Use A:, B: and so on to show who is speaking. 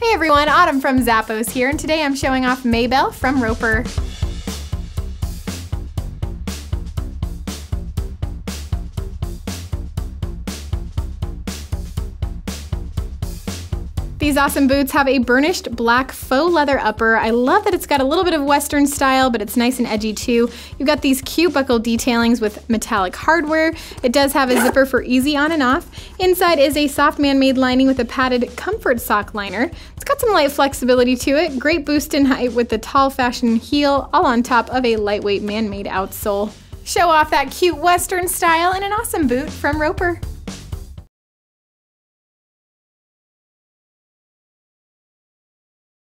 A: Hey everyone, Autumn from Zappos here, and today I'm showing off Maybelle from Roper. These awesome boots have a burnished black faux leather upper. I love that it's got a little bit of western style, but it's nice and edgy too. You've got these cute buckle detailings with metallic hardware. It does have a zipper for easy on and off. Inside is a soft man-made lining with a padded comfort sock liner. It's got some light flexibility to it, great boost in height with the tall fashion heel, all on top of a lightweight man-made outsole. Show off that cute western style in an awesome boot from Roper.